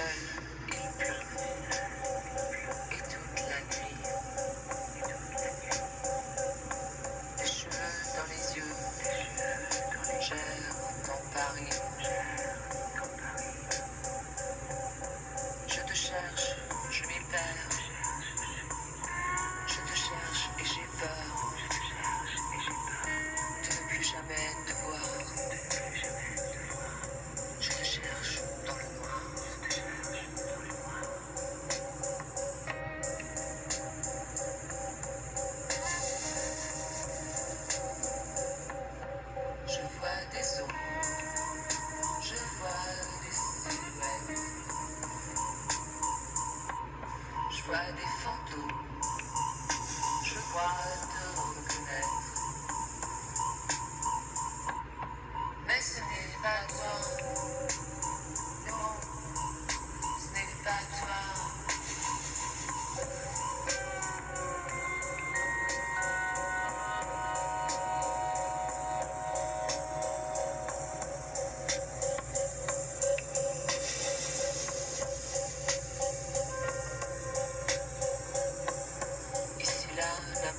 Thank. vois des fantômes, je vois de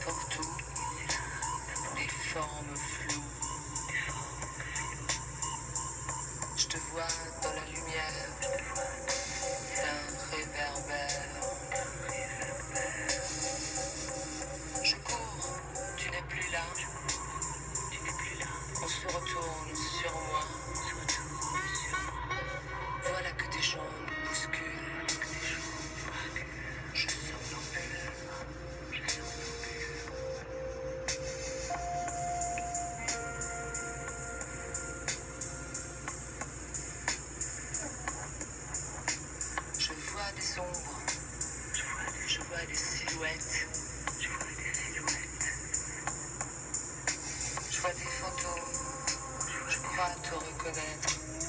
partout des formes floues. Je te vois dans la lumière. Ombres. Je vois des, je vois des silhouettes. Je vois des silhouettes. Je vois des fantômes. Je crois te reconnaître.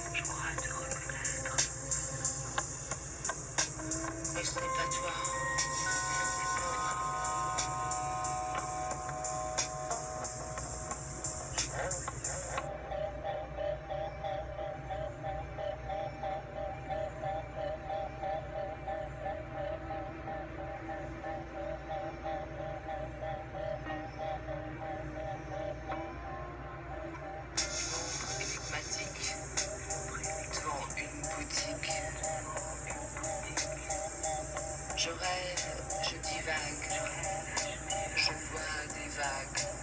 Je rêve, je divague, je vois des vagues.